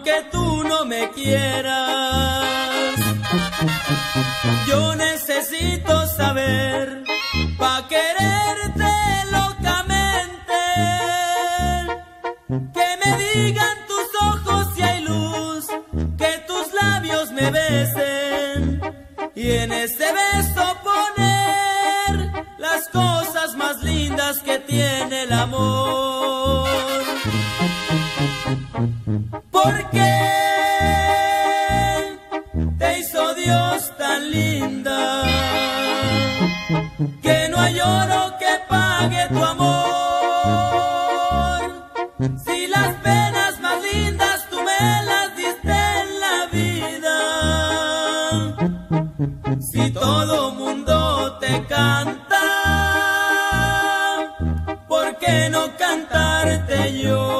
aunque tú no me quieras. Yo necesito saber pa' quererte locamente que me digan tus ojos si hay luz, que tus labios me besen y en ese beso poner las cosas más lindas que tiene el amor. ¿Por qué te hizo Dios tan linda que no hay oro que pague tu amor? Si las penas más lindas tú me las diste en la vida. Si todo mundo te canta, ¿por qué no cantarte yo?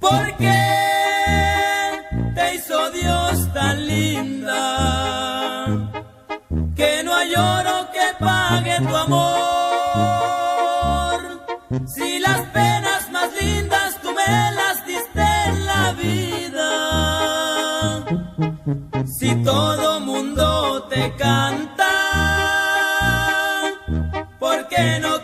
¿Por qué te hizo Dios tan linda? Que no hay oro que pague tu amor. Si las penas más lindas tú me las diste en la vida. Si todo mundo te canta, lleno